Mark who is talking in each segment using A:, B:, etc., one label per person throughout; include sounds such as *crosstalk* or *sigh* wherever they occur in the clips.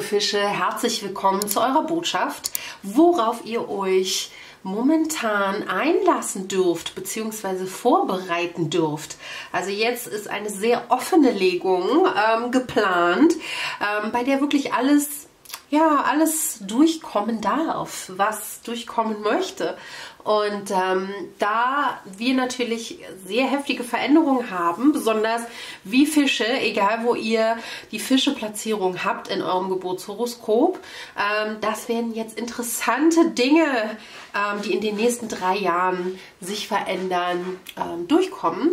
A: Fische, herzlich willkommen zu eurer Botschaft, worauf ihr euch momentan einlassen dürft bzw. vorbereiten dürft. Also jetzt ist eine sehr offene Legung ähm, geplant, ähm, bei der wirklich alles ja, alles durchkommen darf, was durchkommen möchte. Und ähm, da wir natürlich sehr heftige Veränderungen haben, besonders wie Fische, egal wo ihr die Fischeplatzierung habt in eurem Geburtshoroskop, ähm, das werden jetzt interessante Dinge, ähm, die in den nächsten drei Jahren sich verändern, ähm, durchkommen.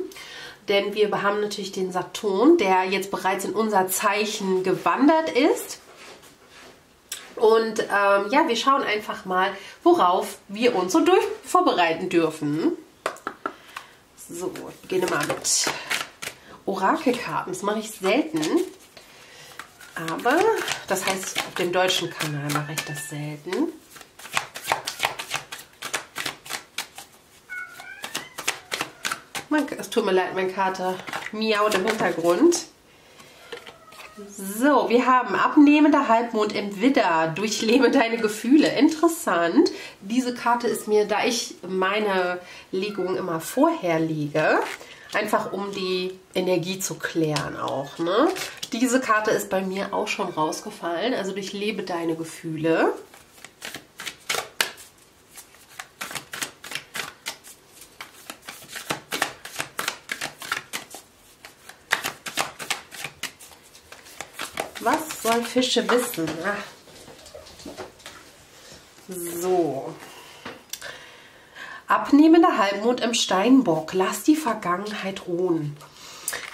A: Denn wir haben natürlich den Saturn, der jetzt bereits in unser Zeichen gewandert ist. Und ähm, ja, wir schauen einfach mal, worauf wir uns so durch vorbereiten dürfen. So, ich beginne mal mit Orakelkarten. Das mache ich selten. Aber, das heißt, auf dem deutschen Kanal mache ich das selten. Es tut mir leid, mein Kater miaut im Hintergrund. So, wir haben abnehmender Halbmond im Widder. Durchlebe deine Gefühle. Interessant. Diese Karte ist mir, da ich meine Legung immer vorher lege, einfach um die Energie zu klären auch. Ne? Diese Karte ist bei mir auch schon rausgefallen. Also durchlebe deine Gefühle. Was sollen Fische wissen? Ach. So. Abnehmender Halbmond im Steinbock. Lass die Vergangenheit ruhen.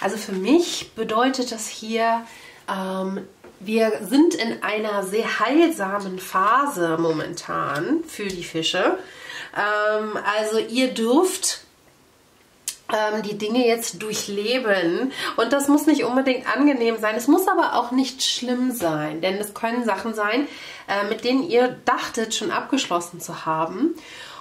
A: Also für mich bedeutet das hier, ähm, wir sind in einer sehr heilsamen Phase momentan für die Fische. Ähm, also ihr dürft die Dinge jetzt durchleben. Und das muss nicht unbedingt angenehm sein. Es muss aber auch nicht schlimm sein, denn es können Sachen sein, äh, mit denen ihr dachtet, schon abgeschlossen zu haben.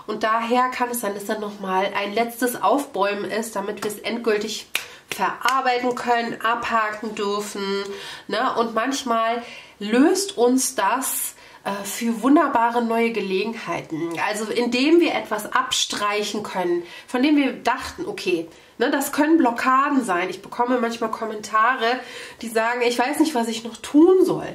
A: Und daher kann es sein, dass dann nochmal ein letztes Aufbäumen ist, damit wir es endgültig verarbeiten können, abhaken dürfen. Ne? Und manchmal löst uns das äh, für wunderbare neue Gelegenheiten. Also indem wir etwas abstreichen können, von dem wir dachten, okay, ne, das können Blockaden sein. Ich bekomme manchmal Kommentare, die sagen, ich weiß nicht, was ich noch tun soll.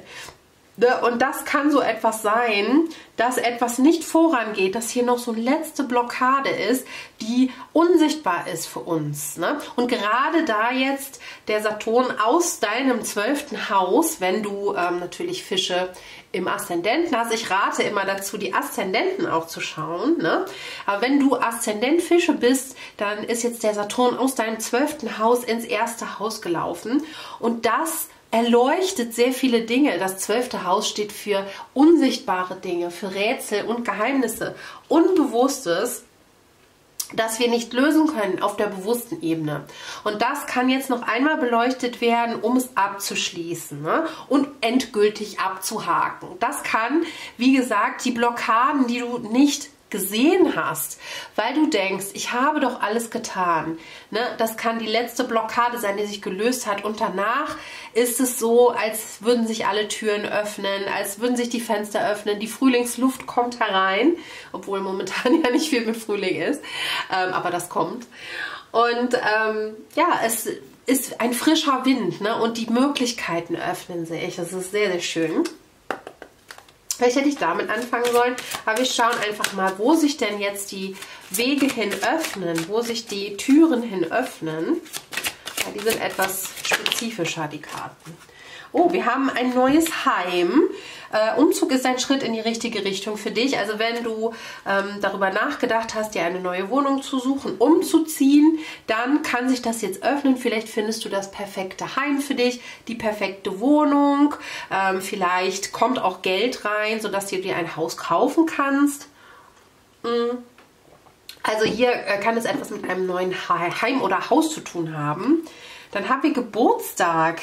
A: Ne, und das kann so etwas sein, dass etwas nicht vorangeht, dass hier noch so eine letzte Blockade ist, die unsichtbar ist für uns. Ne? Und gerade da jetzt der Saturn aus deinem zwölften Haus, wenn du ähm, natürlich Fische im Aszendenten hast, ich rate immer dazu, die Aszendenten auch zu schauen. Ne? Aber wenn du Aszendentfische bist, dann ist jetzt der Saturn aus deinem zwölften Haus ins erste Haus gelaufen. Und das erleuchtet sehr viele Dinge. Das zwölfte Haus steht für unsichtbare Dinge, für Rätsel und Geheimnisse, Unbewusstes, das wir nicht lösen können auf der bewussten Ebene. Und das kann jetzt noch einmal beleuchtet werden, um es abzuschließen ne? und endgültig abzuhaken. Das kann, wie gesagt, die Blockaden, die du nicht gesehen hast, weil du denkst, ich habe doch alles getan. Ne? Das kann die letzte Blockade sein, die sich gelöst hat. Und danach ist es so, als würden sich alle Türen öffnen, als würden sich die Fenster öffnen, die Frühlingsluft kommt herein, obwohl momentan *laughs* ja nicht viel mit Frühling ist, ähm, aber das kommt. Und ähm, ja, es ist ein frischer Wind ne? und die Möglichkeiten öffnen sich. Das ist sehr, sehr schön. Vielleicht hätte ich damit anfangen sollen, aber wir schauen einfach mal, wo sich denn jetzt die Wege hin öffnen, wo sich die Türen hin öffnen. Ja, die sind etwas spezifischer, die Karten. Oh, wir haben ein neues Heim. Äh, Umzug ist ein Schritt in die richtige Richtung für dich. Also wenn du ähm, darüber nachgedacht hast, dir eine neue Wohnung zu suchen, umzuziehen, dann kann sich das jetzt öffnen. Vielleicht findest du das perfekte Heim für dich, die perfekte Wohnung. Ähm, vielleicht kommt auch Geld rein, sodass du dir ein Haus kaufen kannst. Mhm. Also hier äh, kann es etwas mit einem neuen Heim oder Haus zu tun haben. Dann haben wir Geburtstag.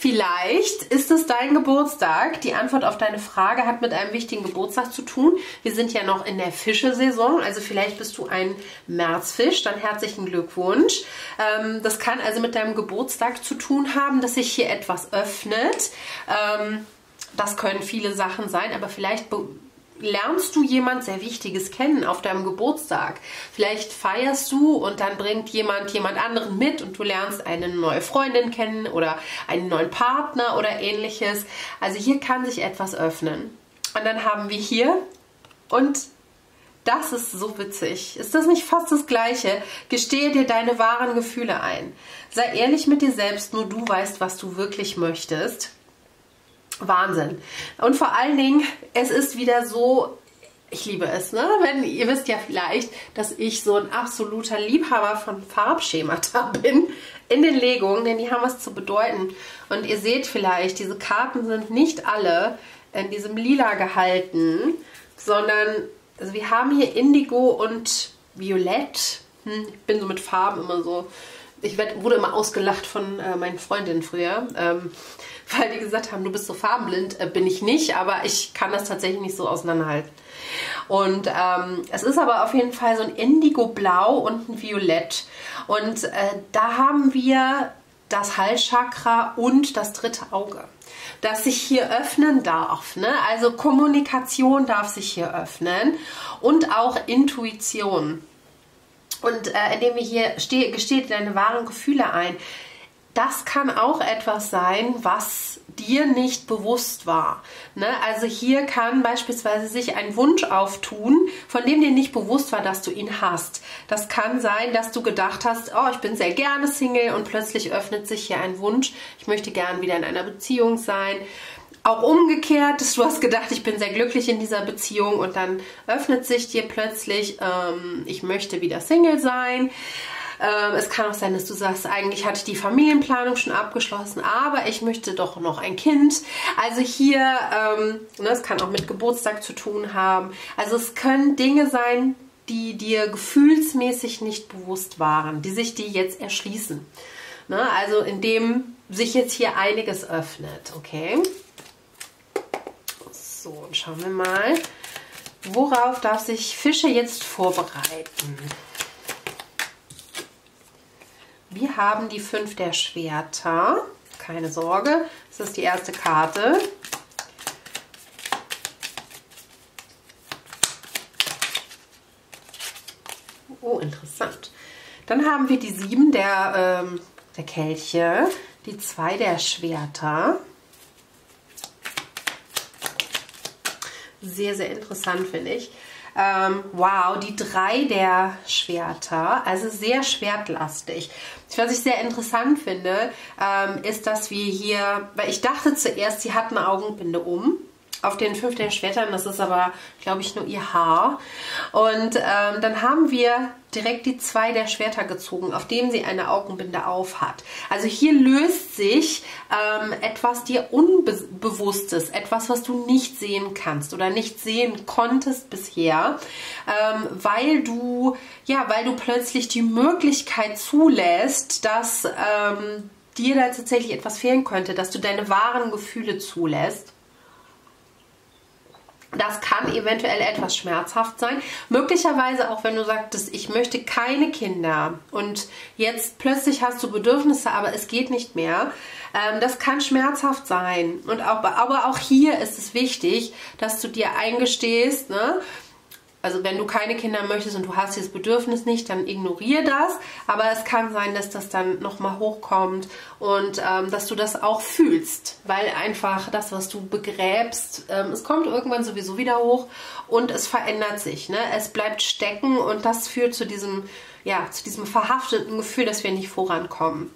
A: Vielleicht ist es dein Geburtstag. Die Antwort auf deine Frage hat mit einem wichtigen Geburtstag zu tun. Wir sind ja noch in der Fischesaison, also vielleicht bist du ein Märzfisch, dann herzlichen Glückwunsch. Ähm, das kann also mit deinem Geburtstag zu tun haben, dass sich hier etwas öffnet. Ähm, Das können viele Sachen sein, aber vielleicht lernst du jemand sehr Wichtiges kennen auf deinem Geburtstag. Vielleicht feierst du und dann bringt jemand jemand anderen mit und du lernst eine neue Freundin kennen oder einen neuen Partner oder ähnliches. Also hier kann sich etwas öffnen. Und dann haben wir hier und das ist so witzig. Ist das nicht fast das Gleiche? Gestehe dir deine wahren Gefühle ein. Sei ehrlich mit dir selbst, nur du weißt, was du wirklich möchtest. Wahnsinn. Und vor allen Dingen, es ist wieder so, ich liebe es, ne? Wenn ihr wisst ja vielleicht, dass ich so ein absoluter Liebhaber von Farbschemata *laughs* bin in den Legungen, denn die haben was zu bedeuten. Und ihr seht vielleicht, diese Karten sind nicht alle in diesem Lila gehalten, sondern also wir haben hier Indigo und Violett. Hm, ich bin so mit Farben immer so. Ich werd, wurde immer ausgelacht von äh, meinen Freundinnen früher. Ähm, *laughs* weil die gesagt haben, du bist so farbenblind. Äh, bin ich nicht, aber ich kann das tatsächlich nicht so auseinanderhalten. Und ähm, es ist aber auf jeden Fall so ein Indigo-Blau und ein Violett. Und äh, da haben wir das Halschakra und das dritte Auge, das sich hier öffnen darf. Ne? Also Kommunikation darf sich hier öffnen und auch Intuition. Und äh, indem wir hier steh, gesteht deine wahren Gefühle ein, das kann auch etwas sein, was dir nicht bewusst war. Ne? Also hier kann beispielsweise sich ein Wunsch auftun, von dem dir nicht bewusst war, dass du ihn hast. Das kann sein, dass du gedacht hast, oh, ich bin sehr gerne Single und plötzlich öffnet sich hier ein Wunsch, ich möchte gern wieder in einer Beziehung sein. Auch umgekehrt, dass du hast gedacht, ich bin sehr glücklich in dieser Beziehung und dann öffnet sich dir plötzlich, ähm, ich möchte wieder Single sein. Ähm, es kann auch sein, dass du sagst, eigentlich hatte ich die Familienplanung schon abgeschlossen, aber ich möchte doch noch ein Kind. Also hier, ähm, ne, es kann auch mit Geburtstag zu tun haben. Also es können Dinge sein, die dir gefühlsmäßig nicht bewusst waren, die sich dir jetzt erschließen. Ne? Also indem sich jetzt hier einiges öffnet, okay? So, und schauen wir mal, worauf darf sich Fische jetzt vorbereiten? Wir haben die fünf der Schwerter. Keine Sorge, das ist die erste Karte. Oh, interessant. Dann haben wir die sieben der, ähm, der Kelche, die zwei der Schwerter. Sehr, sehr interessant, finde ich. Ähm, wow, die drei der Schwerter, also sehr schwertlastig. Was ich sehr interessant finde, ähm, ist, dass wir hier, weil ich dachte zuerst, sie hat eine Augenbinde um auf den fünf der Schwertern, das ist aber, glaube ich, nur ihr Haar. Und ähm, dann haben wir direkt die zwei der Schwerter gezogen, auf dem sie eine Augenbinde auf hat. Also hier löst sich ähm, etwas dir Unbewusstes, etwas, was du nicht sehen kannst oder nicht sehen konntest bisher, ähm, weil du, ja, weil du plötzlich die Möglichkeit zulässt, dass ähm, dir da tatsächlich etwas fehlen könnte, dass du deine wahren Gefühle zulässt. Das kann eventuell etwas schmerzhaft sein. Möglicherweise auch, wenn du sagtest, ich möchte keine Kinder und jetzt plötzlich hast du Bedürfnisse, aber es geht nicht mehr. Ähm, das kann schmerzhaft sein. Und auch, aber auch hier ist es wichtig, dass du dir eingestehst, ne? Also wenn du keine Kinder möchtest und du hast dieses Bedürfnis nicht, dann ignoriere das. Aber es kann sein, dass das dann nochmal hochkommt und ähm, dass du das auch fühlst, weil einfach das, was du begräbst, ähm, es kommt irgendwann sowieso wieder hoch und es verändert sich. Ne? Es bleibt stecken und das führt zu diesem, ja, zu diesem verhafteten Gefühl, dass wir nicht vorankommen.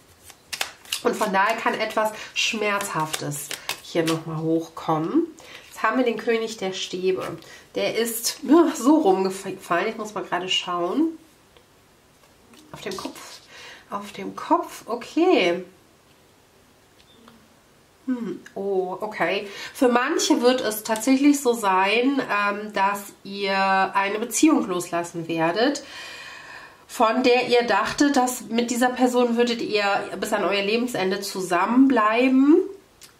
A: Und von daher kann etwas Schmerzhaftes hier nochmal hochkommen. Haben wir den König der Stäbe. Der ist so rumgefallen. Ich muss mal gerade schauen. Auf dem Kopf. Auf dem Kopf. Okay. Hm, oh, okay. Für manche wird es tatsächlich so sein, ähm, dass ihr eine Beziehung loslassen werdet, von der ihr dachtet, dass mit dieser Person würdet ihr bis an euer Lebensende zusammenbleiben.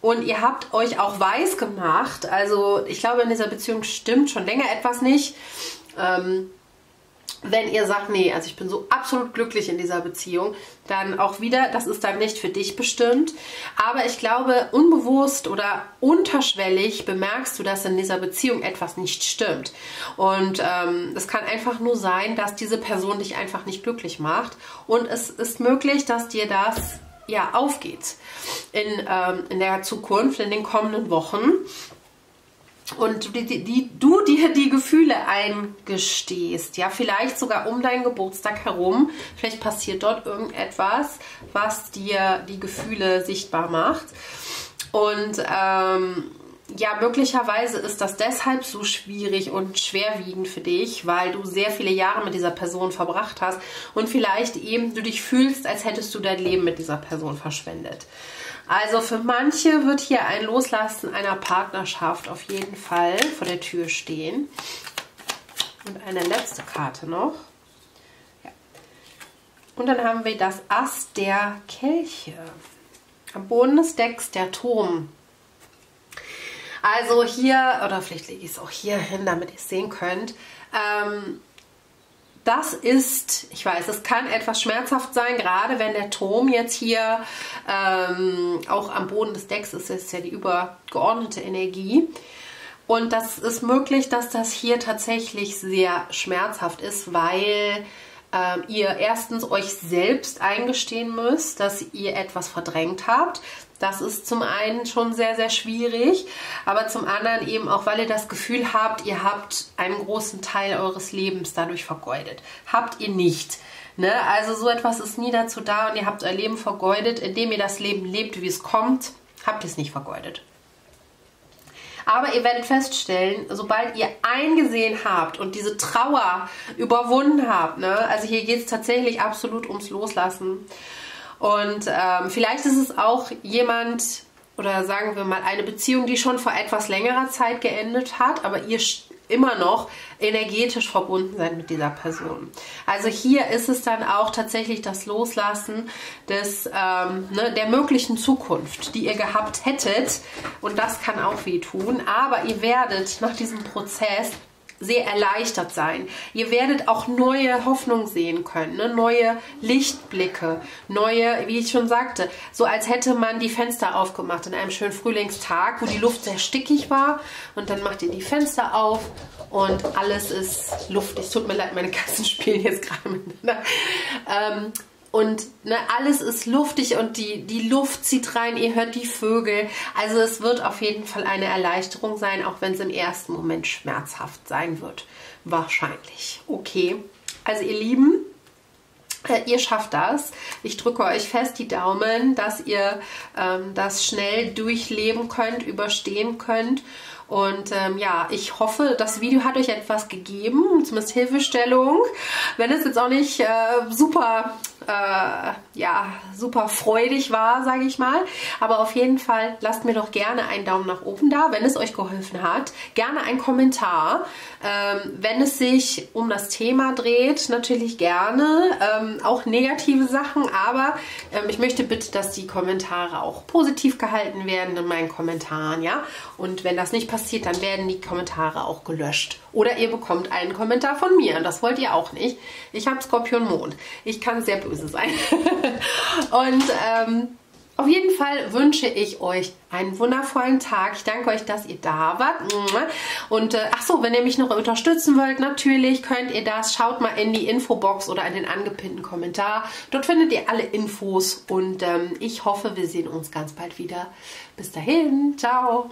A: Und ihr habt euch auch weiß gemacht. Also ich glaube, in dieser Beziehung stimmt schon länger etwas nicht. Ähm, wenn ihr sagt, nee, also ich bin so absolut glücklich in dieser Beziehung, dann auch wieder, das ist dann nicht für dich bestimmt. Aber ich glaube, unbewusst oder unterschwellig bemerkst du, dass in dieser Beziehung etwas nicht stimmt. Und ähm, es kann einfach nur sein, dass diese Person dich einfach nicht glücklich macht. Und es ist möglich, dass dir das ja aufgeht in, ähm, in der Zukunft, in den kommenden Wochen. Und die, die, die, du dir die Gefühle eingestehst, ja, vielleicht sogar um deinen Geburtstag herum, vielleicht passiert dort irgendetwas, was dir die Gefühle sichtbar macht. Und ähm, ja, möglicherweise ist das deshalb so schwierig und schwerwiegend für dich, weil du sehr viele Jahre mit dieser Person verbracht hast und vielleicht eben du dich fühlst, als hättest du dein Leben mit dieser Person verschwendet. Also für manche wird hier ein Loslassen einer Partnerschaft auf jeden Fall vor der Tür stehen. Und eine letzte Karte noch. Ja. Und dann haben wir das Ass der Kelche. Am Boden des Decks der Turm. Also hier, oder vielleicht lege ich es auch hier hin, damit ihr es sehen könnt. Ähm, das ist, ich weiß, es kann etwas schmerzhaft sein, gerade wenn der Turm jetzt hier ähm, auch am Boden des Decks ist, ist ja die übergeordnete Energie. Und das ist möglich, dass das hier tatsächlich sehr schmerzhaft ist, weil ähm, ihr erstens euch selbst eingestehen müsst, dass ihr etwas verdrängt habt. Das ist zum einen schon sehr, sehr schwierig, aber zum anderen eben auch, weil ihr das Gefühl habt, ihr habt einen großen Teil eures Lebens dadurch vergeudet. Habt ihr nicht. Ne? Also so etwas ist nie dazu da und ihr habt euer Leben vergeudet, indem ihr das Leben lebt, wie es kommt, habt ihr es nicht vergeudet. Aber ihr werdet feststellen, sobald ihr eingesehen habt und diese Trauer überwunden habt, ne, also hier geht es tatsächlich absolut ums Loslassen. Und ähm, vielleicht ist es auch jemand oder sagen wir mal eine Beziehung, die schon vor etwas längerer Zeit geendet hat, aber ihr immer noch energetisch verbunden seid mit dieser Person. Also hier ist es dann auch tatsächlich das Loslassen des, ähm, ne, der möglichen Zukunft, die ihr gehabt hättet. Und das kann auch wehtun. Aber ihr werdet nach diesem Prozess sehr erleichtert sein. Ihr werdet auch neue Hoffnung sehen können, ne? neue Lichtblicke, neue, wie ich schon sagte, so als hätte man die Fenster aufgemacht in einem schönen Frühlingstag, wo die Luft sehr stickig war und dann macht ihr die Fenster auf und alles ist luftig. Tut mir leid, meine Katzen spielen jetzt gerade miteinander. Ähm, und ne, alles ist luftig und die, die Luft zieht rein, ihr hört die Vögel. Also es wird auf jeden Fall eine Erleichterung sein, auch wenn es im ersten Moment schmerzhaft sein wird. Wahrscheinlich. Okay. Also ihr Lieben, äh, Ihr schafft das. Ich drücke euch fest die Daumen, dass ihr ähm, das schnell durchleben könnt, überstehen könnt. Und ähm, ja, ich hoffe, das Video hat euch etwas gegeben, zumindest Hilfestellung. Wenn es jetzt auch nicht äh, super äh, ja, super freudig war, sage ich mal. Aber auf jeden Fall lasst mir doch gerne einen Daumen nach oben da, wenn es euch geholfen hat. Gerne einen Kommentar. Ähm, wenn es sich um das Thema dreht, natürlich gerne. Ähm, auch negative Sachen, aber ähm, ich möchte bitte, dass die Kommentare auch positiv gehalten werden in meinen Kommentaren, ja. Und wenn das nicht passiert, dann werden die Kommentare auch gelöscht. Oder ihr bekommt einen Kommentar von mir. Und das wollt ihr auch nicht. Ich habe Skorpion Mond. Ich kann sehr böse sein. *laughs* und ähm, auf jeden Fall wünsche ich euch einen wundervollen Tag. Ich danke euch, dass ihr da wart. Und äh, ach so, wenn ihr mich noch unterstützen wollt, natürlich könnt ihr das. Schaut mal in die Infobox oder in den angepinnten Kommentar. Dort findet ihr alle Infos und ähm, ich hoffe, wir sehen uns ganz bald wieder. Bis dahin, ciao.